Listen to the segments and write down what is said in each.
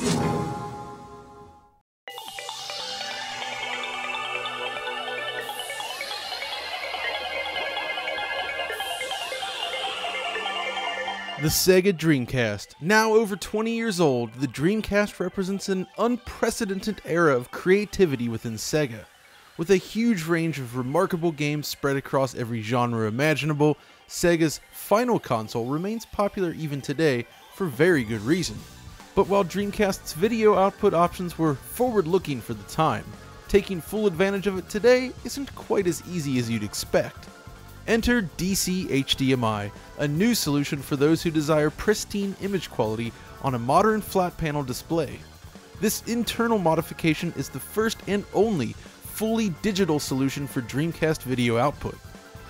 The Sega Dreamcast. Now over 20 years old, the Dreamcast represents an unprecedented era of creativity within Sega. With a huge range of remarkable games spread across every genre imaginable, Sega's final console remains popular even today for very good reason. But while Dreamcast's video output options were forward looking for the time, taking full advantage of it today isn't quite as easy as you'd expect. Enter DC HDMI, a new solution for those who desire pristine image quality on a modern flat panel display. This internal modification is the first and only fully digital solution for Dreamcast video output.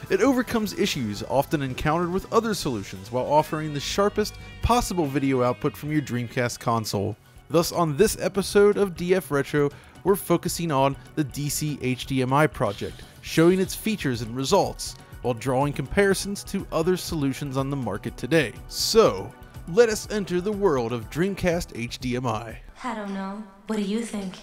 It overcomes issues often encountered with other solutions while offering the sharpest possible video output from your Dreamcast console. Thus, on this episode of DF Retro, we're focusing on the DC HDMI project, showing its features and results, while drawing comparisons to other solutions on the market today. So, let us enter the world of Dreamcast HDMI. I don't know. What do you think?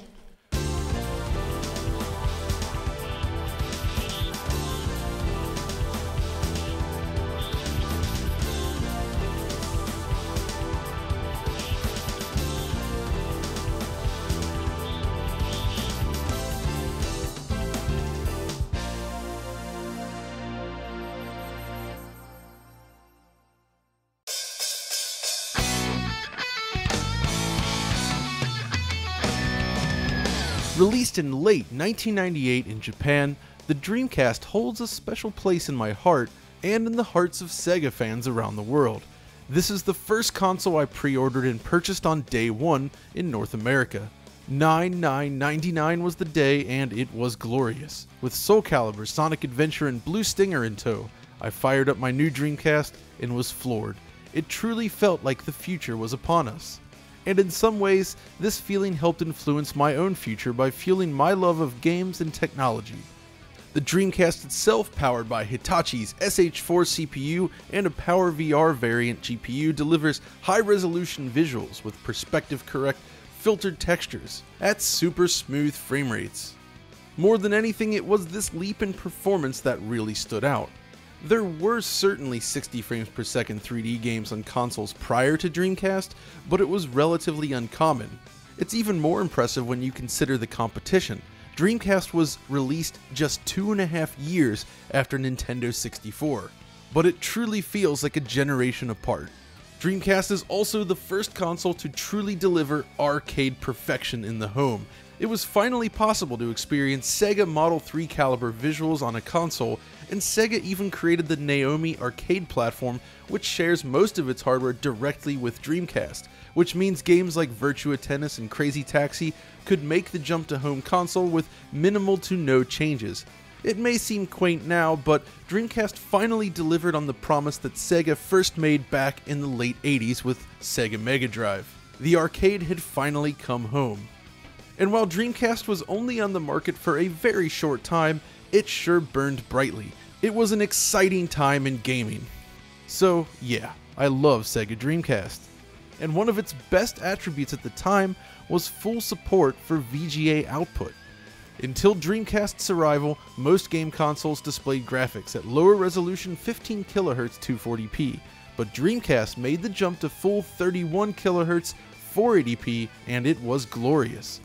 Released in late 1998 in Japan, the Dreamcast holds a special place in my heart and in the hearts of Sega fans around the world. This is the first console I pre ordered and purchased on day one in North America. 9999 was the day and it was glorious. With Soul Calibur, Sonic Adventure, and Blue Stinger in tow, I fired up my new Dreamcast and was floored. It truly felt like the future was upon us and in some ways, this feeling helped influence my own future by fueling my love of games and technology. The Dreamcast itself, powered by Hitachi's SH4 CPU and a PowerVR variant GPU, delivers high resolution visuals with perspective correct filtered textures at super smooth frame rates. More than anything, it was this leap in performance that really stood out. There were certainly 60 frames per second 3D games on consoles prior to Dreamcast, but it was relatively uncommon. It's even more impressive when you consider the competition. Dreamcast was released just two and a half years after Nintendo 64, but it truly feels like a generation apart. Dreamcast is also the first console to truly deliver arcade perfection in the home, it was finally possible to experience Sega Model 3 caliber visuals on a console, and Sega even created the Naomi arcade platform, which shares most of its hardware directly with Dreamcast, which means games like Virtua Tennis and Crazy Taxi could make the jump to home console with minimal to no changes. It may seem quaint now, but Dreamcast finally delivered on the promise that Sega first made back in the late 80s with Sega Mega Drive. The arcade had finally come home. And while Dreamcast was only on the market for a very short time, it sure burned brightly. It was an exciting time in gaming. So, yeah, I love Sega Dreamcast. And one of its best attributes at the time was full support for VGA output. Until Dreamcast's arrival, most game consoles displayed graphics at lower resolution 15 kHz 240p, but Dreamcast made the jump to full 31 kHz 480p and it was glorious.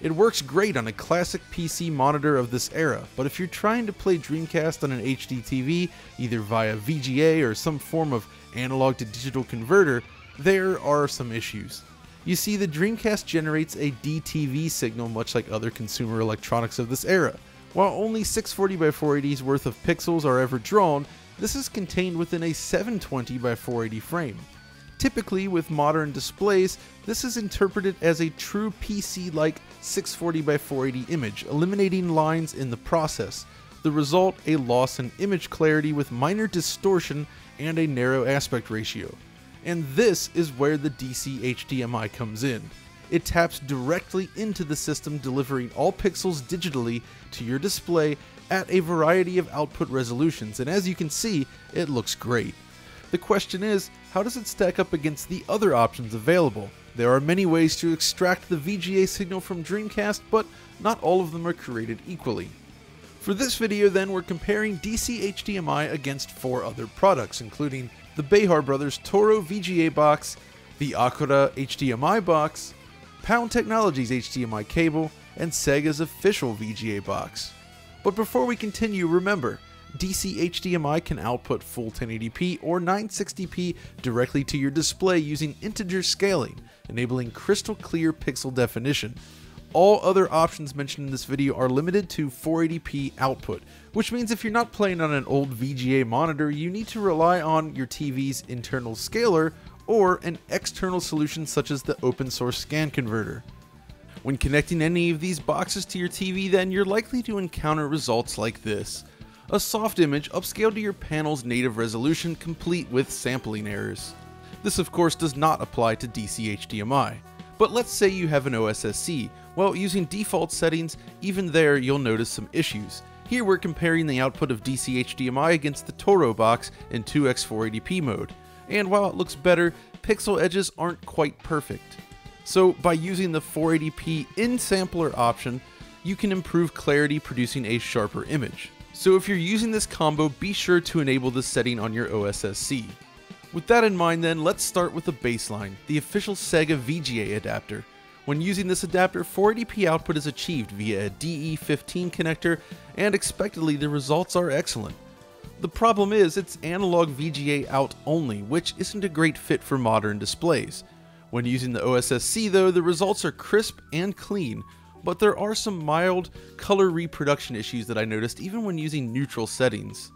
It works great on a classic PC monitor of this era, but if you're trying to play Dreamcast on an HD TV, either via VGA or some form of analog to digital converter, there are some issues. You see, the Dreamcast generates a DTV signal much like other consumer electronics of this era. While only 640x480's worth of pixels are ever drawn, this is contained within a 720x480 frame. Typically, with modern displays, this is interpreted as a true PC like 640x480 image, eliminating lines in the process. The result, a loss in image clarity with minor distortion and a narrow aspect ratio. And this is where the DC HDMI comes in. It taps directly into the system, delivering all pixels digitally to your display at a variety of output resolutions, and as you can see, it looks great. The question is, how does it stack up against the other options available? There are many ways to extract the VGA signal from Dreamcast, but not all of them are created equally. For this video then, we're comparing DC HDMI against four other products, including the Behar Brothers Toro VGA box, the Akura HDMI box, Pound Technologies HDMI cable, and Sega's official VGA box. But before we continue, remember, DC HDMI can output full 1080p or 960p directly to your display using integer scaling, enabling crystal clear pixel definition. All other options mentioned in this video are limited to 480p output, which means if you're not playing on an old VGA monitor, you need to rely on your TV's internal scaler or an external solution such as the open source scan converter. When connecting any of these boxes to your TV then you're likely to encounter results like this. A soft image upscaled to your panel's native resolution complete with sampling errors. This of course does not apply to DC HDMI. But let's say you have an OSSC, well using default settings, even there you'll notice some issues. Here we're comparing the output of DC HDMI against the Toro box in 2x480p mode, and while it looks better, pixel edges aren't quite perfect. So by using the 480p in sampler option, you can improve clarity producing a sharper image. So if you're using this combo, be sure to enable this setting on your OSSC. With that in mind then, let's start with the baseline, the official Sega VGA adapter. When using this adapter, 480p output is achieved via a DE15 connector, and expectedly the results are excellent. The problem is, it's analog VGA out only, which isn't a great fit for modern displays. When using the OSSC though, the results are crisp and clean, but there are some mild color reproduction issues that I noticed even when using neutral settings.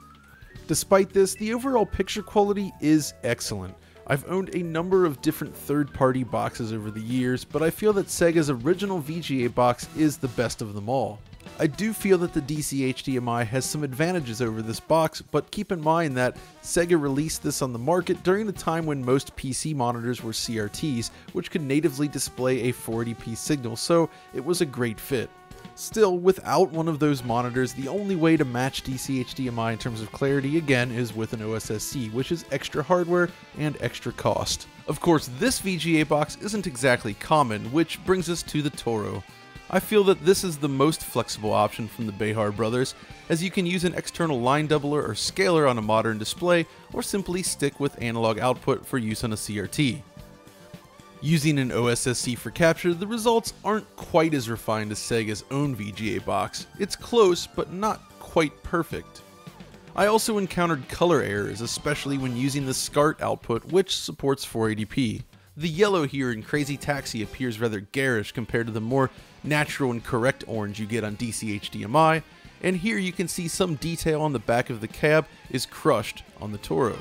Despite this, the overall picture quality is excellent. I've owned a number of different third-party boxes over the years, but I feel that Sega's original VGA box is the best of them all. I do feel that the DC HDMI has some advantages over this box, but keep in mind that Sega released this on the market during the time when most PC monitors were CRTs, which could natively display a 480p signal, so it was a great fit. Still, without one of those monitors, the only way to match DC HDMI in terms of clarity again is with an OSSC, which is extra hardware and extra cost. Of course, this VGA box isn't exactly common, which brings us to the Toro. I feel that this is the most flexible option from the Behar brothers, as you can use an external line doubler or scaler on a modern display, or simply stick with analog output for use on a CRT. Using an OSSC for capture, the results aren't quite as refined as Sega's own VGA box. It's close, but not quite perfect. I also encountered color errors, especially when using the SCART output, which supports 480p. The yellow here in Crazy Taxi appears rather garish compared to the more natural and correct orange you get on DC HDMI, and here you can see some detail on the back of the cab is crushed on the Toro.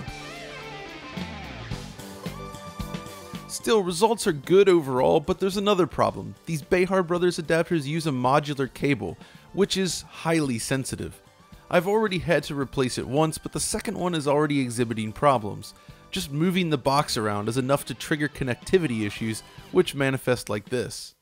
Still, results are good overall, but there's another problem. These Behar Brothers adapters use a modular cable, which is highly sensitive. I've already had to replace it once, but the second one is already exhibiting problems. Just moving the box around is enough to trigger connectivity issues, which manifest like this.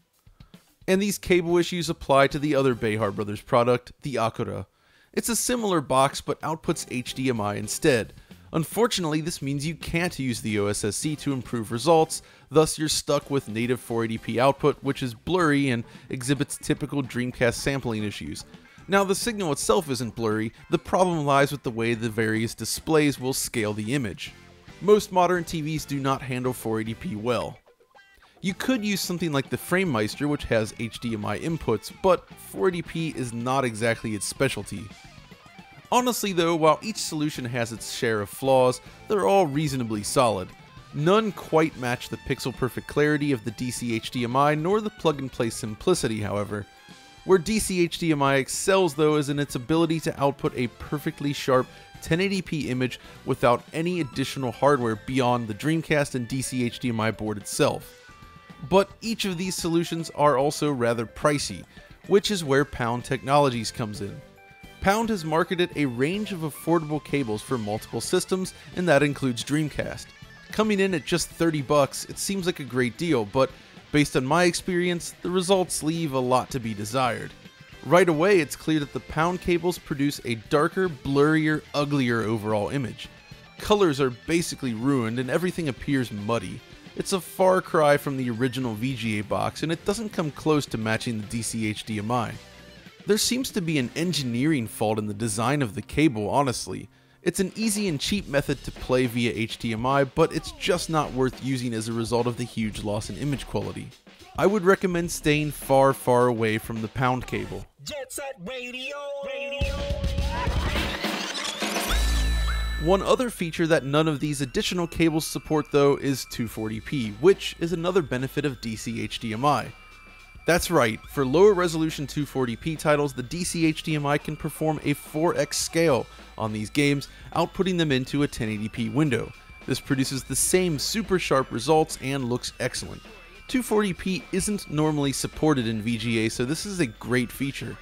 And these cable issues apply to the other Behar Brothers product, the Akura. It's a similar box but outputs HDMI instead. Unfortunately, this means you can't use the OSSC to improve results, thus you're stuck with native 480p output, which is blurry and exhibits typical Dreamcast sampling issues. Now, the signal itself isn't blurry, the problem lies with the way the various displays will scale the image. Most modern TVs do not handle 480p well. You could use something like the FrameMeister which has HDMI inputs, but 480p is not exactly its specialty. Honestly though, while each solution has its share of flaws, they're all reasonably solid. None quite match the pixel perfect clarity of the DC HDMI nor the plug and play simplicity however. Where DC HDMI excels though is in its ability to output a perfectly sharp 1080p image without any additional hardware beyond the Dreamcast and DC HDMI board itself. But each of these solutions are also rather pricey, which is where Pound Technologies comes in. Pound has marketed a range of affordable cables for multiple systems, and that includes Dreamcast. Coming in at just 30 bucks, it seems like a great deal, but based on my experience, the results leave a lot to be desired. Right away, it's clear that the pound cables produce a darker, blurrier, uglier overall image. Colors are basically ruined and everything appears muddy. It's a far cry from the original VGA box, and it doesn't come close to matching the DC HDMI. There seems to be an engineering fault in the design of the cable, honestly. It's an easy and cheap method to play via HDMI, but it's just not worth using as a result of the huge loss in image quality. I would recommend staying far, far away from the pound cable. Radio, radio. One other feature that none of these additional cables support though is 240p, which is another benefit of DC HDMI. That's right, for lower resolution 240p titles, the DC HDMI can perform a 4x scale on these games, outputting them into a 1080p window. This produces the same super sharp results and looks excellent. 240p isn't normally supported in VGA, so this is a great feature.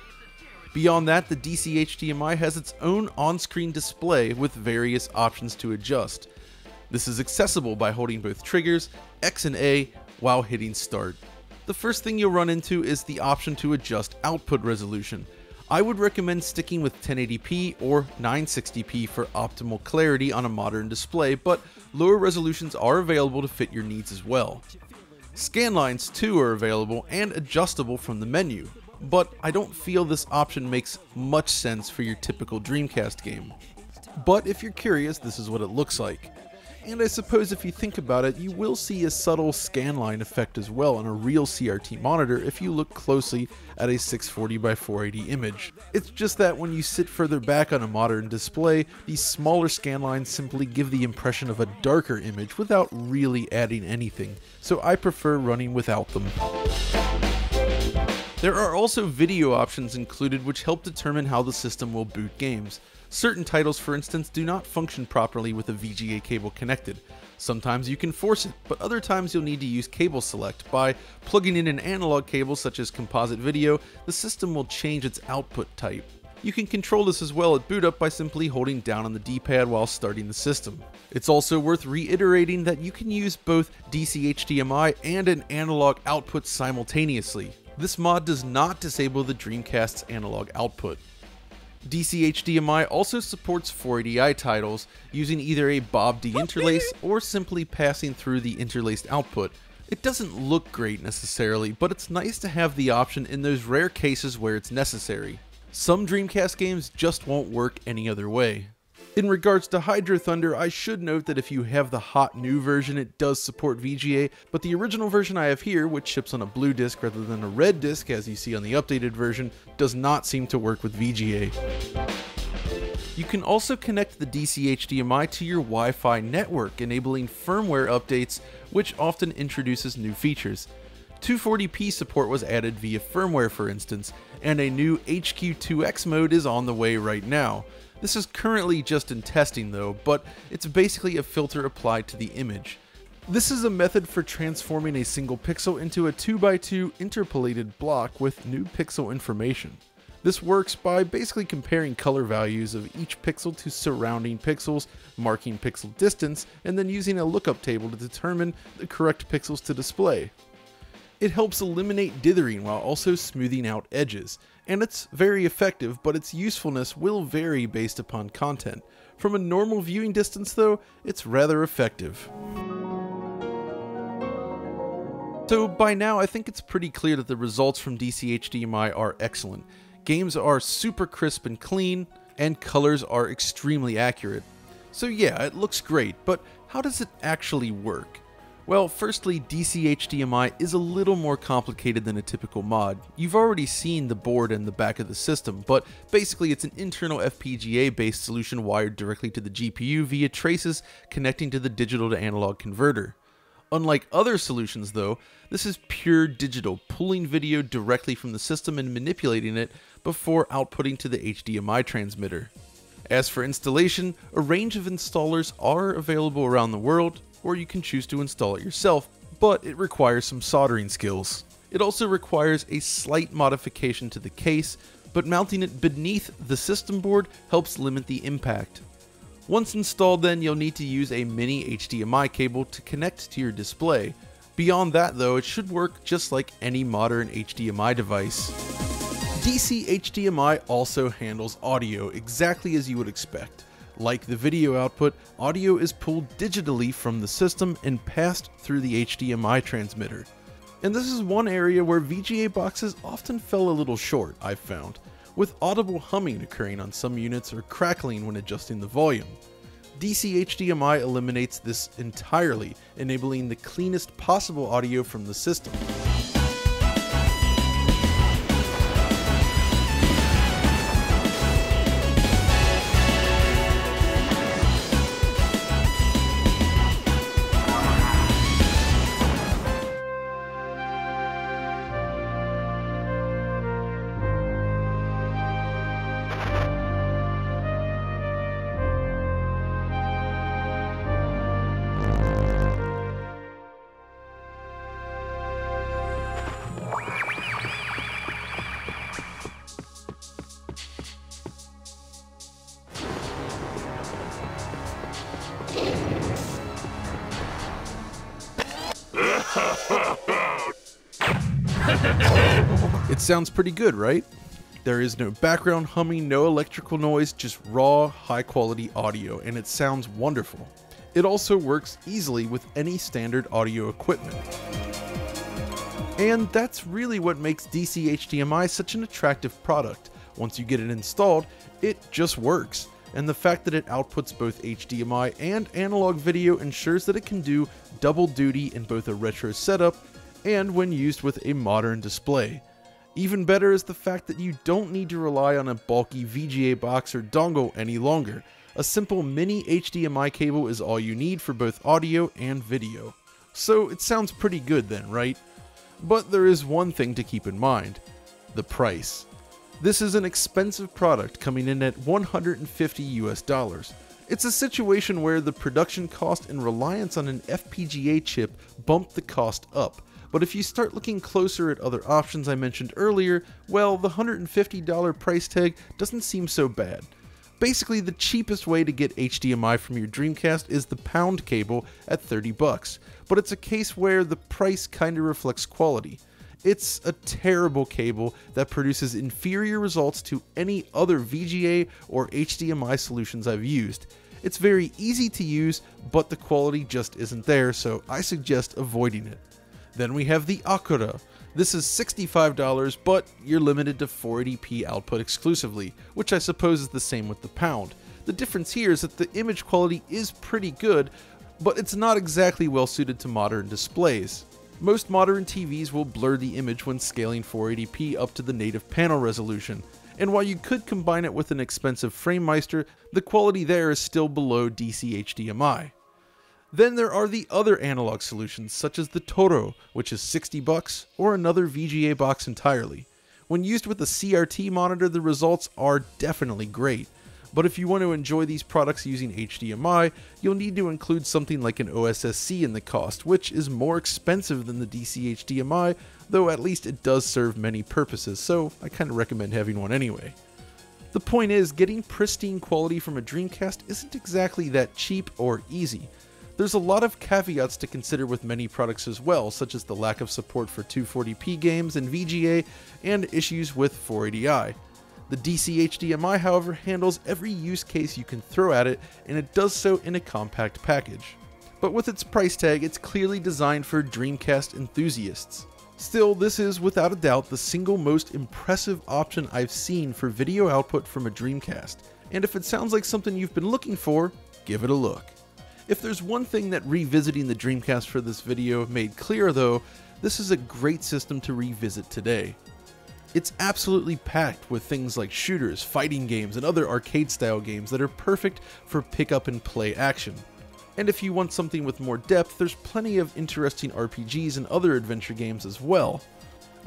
Beyond that, the DC HDMI has its own on-screen display with various options to adjust. This is accessible by holding both triggers, X and A, while hitting start. The first thing you'll run into is the option to adjust output resolution. I would recommend sticking with 1080p or 960p for optimal clarity on a modern display, but lower resolutions are available to fit your needs as well. Scanlines too are available and adjustable from the menu, but I don't feel this option makes much sense for your typical Dreamcast game. But if you're curious, this is what it looks like. And I suppose if you think about it, you will see a subtle scanline effect as well on a real CRT monitor if you look closely at a 640 by 480 image. It's just that when you sit further back on a modern display, these smaller scanlines simply give the impression of a darker image without really adding anything, so I prefer running without them. There are also video options included which help determine how the system will boot games. Certain titles, for instance, do not function properly with a VGA cable connected. Sometimes you can force it, but other times you'll need to use cable select. By plugging in an analog cable such as composite video, the system will change its output type. You can control this as well at boot up by simply holding down on the D-pad while starting the system. It's also worth reiterating that you can use both DC HDMI and an analog output simultaneously. This mod does not disable the Dreamcast's analog output. DC HDMI also supports 480i titles using either a Bob deinterlace or simply passing through the interlaced output. It doesn't look great necessarily, but it's nice to have the option in those rare cases where it's necessary. Some Dreamcast games just won't work any other way. In regards to Hydro Thunder, I should note that if you have the hot new version, it does support VGA, but the original version I have here, which ships on a blue disc rather than a red disc as you see on the updated version, does not seem to work with VGA. You can also connect the DC HDMI to your Wi-Fi network, enabling firmware updates, which often introduces new features. 240p support was added via firmware for instance, and a new HQ2X mode is on the way right now. This is currently just in testing though, but it's basically a filter applied to the image. This is a method for transforming a single pixel into a 2x2 interpolated block with new pixel information. This works by basically comparing color values of each pixel to surrounding pixels, marking pixel distance, and then using a lookup table to determine the correct pixels to display. It helps eliminate dithering while also smoothing out edges, and it's very effective, but its usefulness will vary based upon content. From a normal viewing distance though, it's rather effective. So by now, I think it's pretty clear that the results from DC HDMI are excellent. Games are super crisp and clean, and colors are extremely accurate. So yeah, it looks great, but how does it actually work? Well, firstly, DC HDMI is a little more complicated than a typical mod. You've already seen the board and the back of the system, but basically it's an internal FPGA based solution wired directly to the GPU via traces connecting to the digital to analog converter. Unlike other solutions though, this is pure digital, pulling video directly from the system and manipulating it before outputting to the HDMI transmitter. As for installation, a range of installers are available around the world, or you can choose to install it yourself, but it requires some soldering skills. It also requires a slight modification to the case, but mounting it beneath the system board helps limit the impact. Once installed then, you'll need to use a mini HDMI cable to connect to your display. Beyond that though, it should work just like any modern HDMI device. DC HDMI also handles audio exactly as you would expect. Like the video output, audio is pulled digitally from the system and passed through the HDMI transmitter. And this is one area where VGA boxes often fell a little short, I've found, with audible humming occurring on some units or crackling when adjusting the volume. DC HDMI eliminates this entirely, enabling the cleanest possible audio from the system. Sounds pretty good, right? There is no background humming, no electrical noise, just raw, high quality audio, and it sounds wonderful. It also works easily with any standard audio equipment. And that's really what makes DC HDMI such an attractive product. Once you get it installed, it just works. And the fact that it outputs both HDMI and analog video ensures that it can do double duty in both a retro setup and when used with a modern display. Even better is the fact that you don't need to rely on a bulky VGA box or dongle any longer. A simple mini HDMI cable is all you need for both audio and video. So it sounds pretty good then, right? But there is one thing to keep in mind the price. This is an expensive product coming in at 150 US dollars. It's a situation where the production cost and reliance on an FPGA chip bumped the cost up, but if you start looking closer at other options I mentioned earlier, well, the $150 price tag doesn't seem so bad. Basically, the cheapest way to get HDMI from your Dreamcast is the pound cable at 30 bucks, but it's a case where the price kinda reflects quality. It's a terrible cable that produces inferior results to any other VGA or HDMI solutions I've used. It's very easy to use, but the quality just isn't there, so I suggest avoiding it. Then we have the Akura. This is $65, but you're limited to 480p output exclusively, which I suppose is the same with the Pound. The difference here is that the image quality is pretty good, but it's not exactly well suited to modern displays. Most modern TVs will blur the image when scaling 480p up to the native panel resolution, and while you could combine it with an expensive FrameMeister, the quality there is still below DC HDMI. Then there are the other analog solutions such as the Toro, which is 60 bucks, or another VGA box entirely. When used with a CRT monitor, the results are definitely great. But if you want to enjoy these products using HDMI, you'll need to include something like an OSSC in the cost, which is more expensive than the DC HDMI, though at least it does serve many purposes, so I kind of recommend having one anyway. The point is, getting pristine quality from a Dreamcast isn't exactly that cheap or easy. There's a lot of caveats to consider with many products as well, such as the lack of support for 240p games and VGA, and issues with 480i. The DC HDMI, however, handles every use case you can throw at it, and it does so in a compact package. But with its price tag, it's clearly designed for Dreamcast enthusiasts. Still, this is without a doubt the single most impressive option I've seen for video output from a Dreamcast, and if it sounds like something you've been looking for, give it a look. If there's one thing that revisiting the Dreamcast for this video made clear though, this is a great system to revisit today. It's absolutely packed with things like shooters, fighting games, and other arcade style games that are perfect for pick up and play action. And if you want something with more depth, there's plenty of interesting RPGs and other adventure games as well.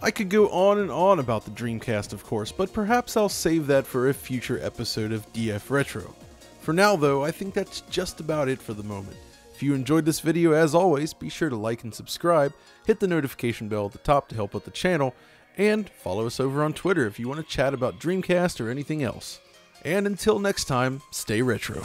I could go on and on about the Dreamcast, of course, but perhaps I'll save that for a future episode of DF Retro. For now though, I think that's just about it for the moment. If you enjoyed this video as always, be sure to like and subscribe, hit the notification bell at the top to help out the channel, and follow us over on Twitter if you want to chat about Dreamcast or anything else. And until next time, stay retro.